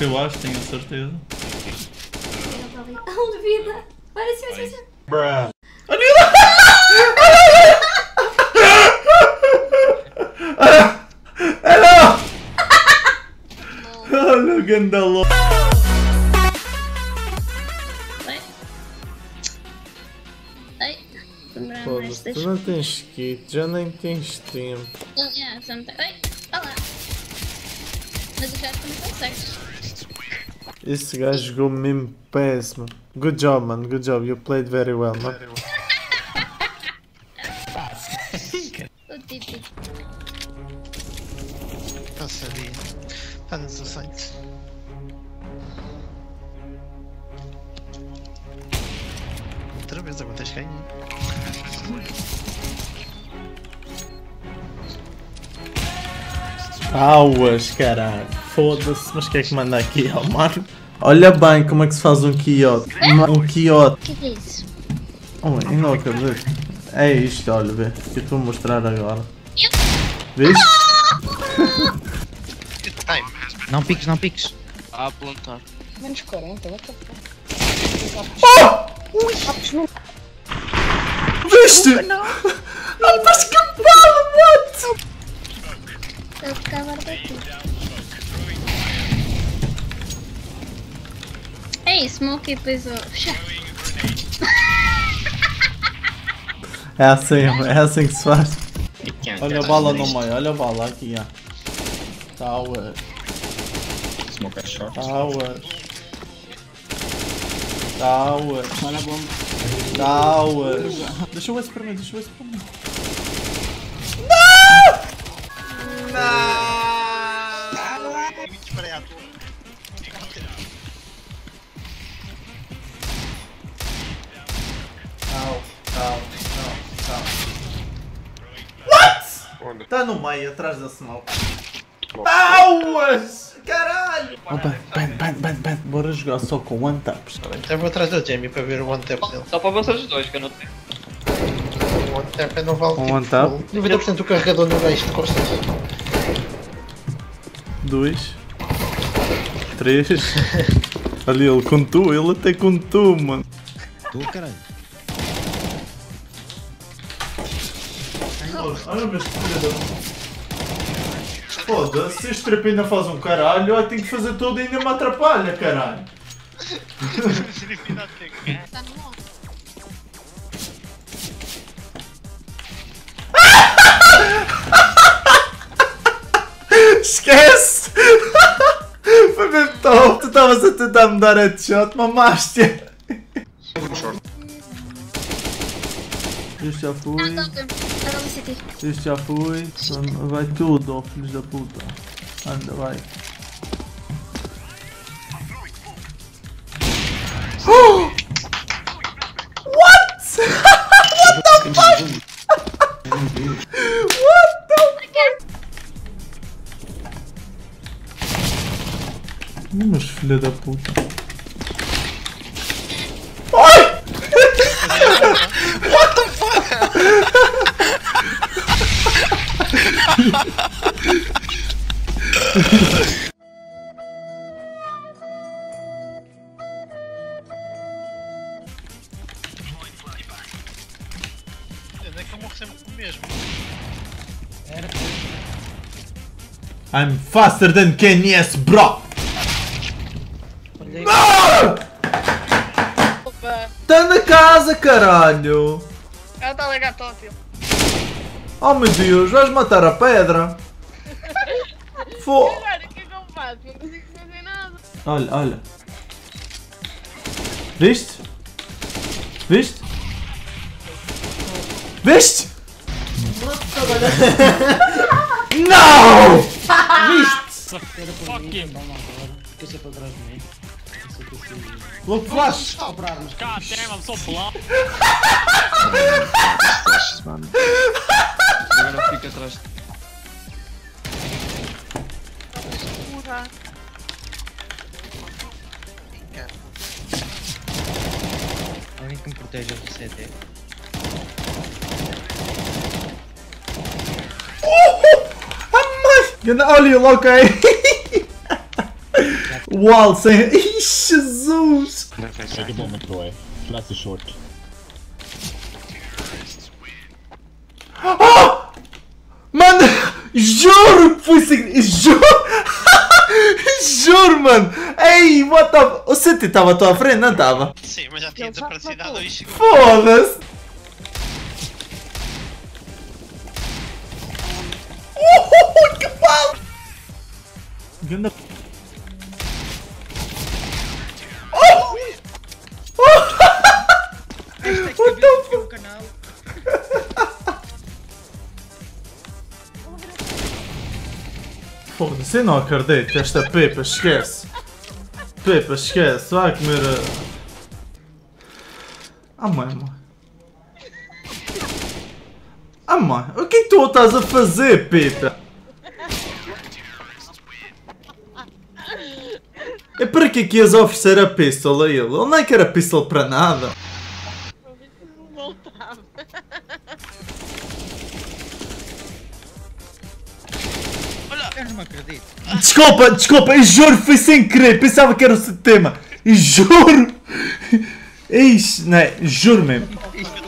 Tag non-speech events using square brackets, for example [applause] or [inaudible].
Eu acho, tenho certeza. Um de vida. Olha assim, olha assim. Bruh. Hello! Olha o gandalão. Ai. Ai. Foda-se, tu não tens kit, já nem tens tempo. Oh, yeah, sometimes. Ai, olá. Mas eu já acho que não consegues. Esse gajo jogou mesmo péssimo. Good job, man. Good job. You played very well, man. Nos aceites. Outra vez agora tens ganho. Auas, caralho. Foda-se, mas quem é que manda aqui, ó, Marco? Olha bem como é que se faz um quiote. Um quiote. O que é isso? Oh, eu não acredito. É isto, olha, vê. Que eu te vou mostrar agora. Viste? Time. [laughs] Não piques, não piques. A plantar. Menos 40, what the fuck? Viste? Não, está escapado, smoke e depois o. [laughs] É assim, é assim que se faz. Olha a bala no meio, olha a bala aqui, ó. Tower. Smoke é short. Tower. Tower. Olha a bomba. Tower. Deixa eu esse para mim, deixa eu esse para mim. Disparei à toa. What? Está no meio, atrás da smoke. Auas! Caralho! Oh, ben, ben, ben, ben, ben. Bora jogar só com one taps. Eu vou atrás do Jamie para ver o one tap dele. Só para vocês dois que eu não tenho. O one tap é não vale Um tipo one tap? full. 90% do carregador no gajo de costas. Dois. Três. [laughs] Olha ele contou, ele até contou, mano. Tu, caralho. Olha mas Foda-se, se este trap ainda faz um caralho, eu tenho que fazer tudo e ainda me atrapalha, caralho. [laughs] Esquece! [laughs] Foi mesmo top! Tu estavas a tentar me dar headshot, mamaste! Este já fui, Ah, este já fui. Vai tudo, filhos da puta. Anda, vai. What? What the fuck? What the fuck? Mas filha da puta. Mesmo. I'm faster than Kanye, bro! Não! Tá na casa, caralho! Ela tá legal, top. Oh meu Deus, vais matar a pedra! [laughs] Fo... Cara, o que é que eu faço? Não consigo fazer nada. Olha, olha. Viste? Viste? Viste? [laughs] Não! [laughs] Viste? Fuck him. Look flash! God damn, I'm so blind. Agora fica atrás. Porra. Alguém que me proteja do CT. Amai! Ganda- Olha ele, ok! [laughs] Uau, sem. Ih, Jesus! Take a moment, boy. Flash is short. Ah! Juro que foi sem. [laughs] Juro! juro, mano! Ei, what the. O CT estava à tua frente, não estava? Sim, mas já tinha desaparecido há dois segundos. Foda-se! Oh, que pau! Ganda. Foda-se, eu não acredito. Esta Pepa, esquece. Pepa, esquece. Vai comer a. Ah, mãe, mãe. Ah, mãe. O que é tu estás a fazer, Pepa? É para que é que ias oferecer a pistola a ele? Ele nem quer a pistola para nada. Eu não acredito. Desculpa, desculpa, eu juro, foi sem querer. Pensava que era o seu tema. Eu juro. Ixi, não é? Juro mesmo. Isto é